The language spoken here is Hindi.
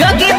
योगी